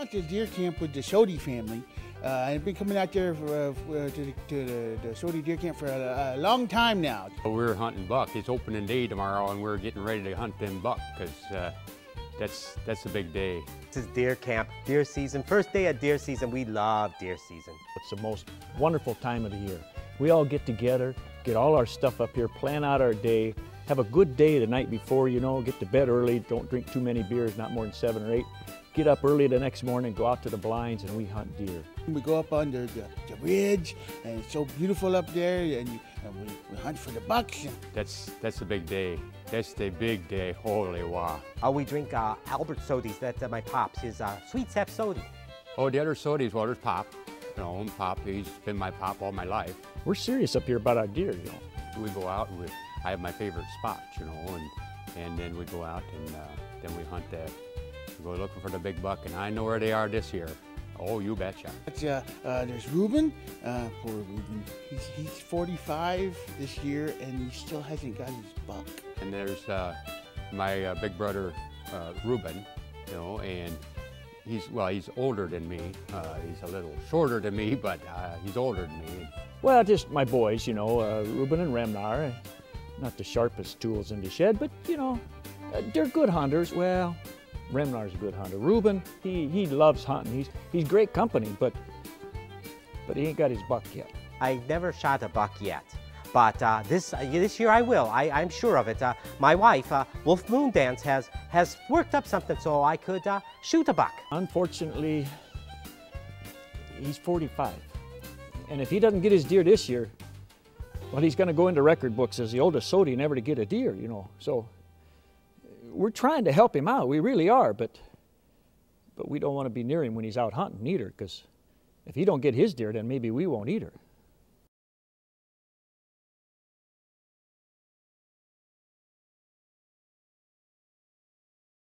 I'm at the deer camp with the Soady family. Uh, I've been coming out there for, uh, uh, to, the, to the, the Soady deer camp for a, a, long time now. We're hunting buck. It's opening day tomorrow, and we're getting ready to hunt them buck because uh, that's that's a big day. This is deer camp, deer season. First day of deer season. We love deer season. It's the most wonderful time of the year. We all get together, get all our stuff up here, plan out our day, have a good day the night before, you know, get to bed early, don't drink too many beers, not more than seven or eight. Get up early the next morning, go out to the blinds, and we hunt deer. We go up under the, the ridge, and it's so beautiful up there, and, you, and we, we, hunt for the bucks. That's that's a big day. That's the big day. Holy wow! Oh, we drink uh, Albert Soady's. That's uh, my pops. His uh, sweet sap soda. Oh, the other Soadys, well, there's Pop. You know, Pop. He's been my pop all my life. We're serious up here about our deer, you know. We go out and we, I have my favorite spots, you know, and and then we go out and uh, then we hunt that We go looking for the big buck, and I know where they are this year. Oh, you betcha. Uh, uh, there's Reuben. Uh, poor Reuben. He's, he's 45 this year, and he still hasn't got his buck. And there's uh, my uh, big brother, uh, Reuben, you know, and he's, well, he's older than me. he's a little shorter than me, but he's older than me. Well, just my boys, you know, Reuben and Remnar. Not the sharpest tools in the shed, but, you know, they're good hunters. Well, Remnar's a good hunter. Reuben, he, he loves hunting. He's, he's great company, but, but he ain't got his buck yet. I never shot a buck yet. But uh, this, uh, this year I will, I, am sure of it. Uh, my wife, uh, Wolf Moon Dance, has, has worked up something so I could uh, shoot a buck. Unfortunately, he's 45. And if he doesn't get his deer this year, well, he's going to go into record books as the oldest Soady never to get a deer, you know. So we're trying to help him out. We really are, but but we don't want to be near him when he's out hunting either, because if he don't get his deer, then maybe we won't either.